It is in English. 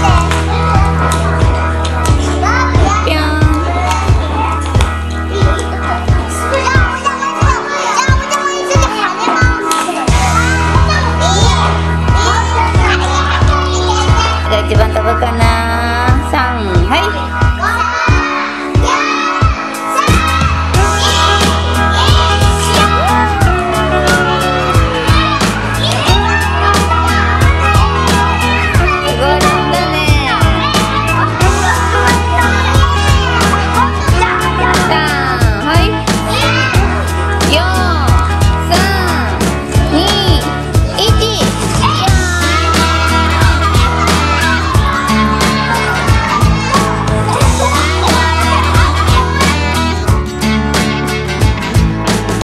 Bye.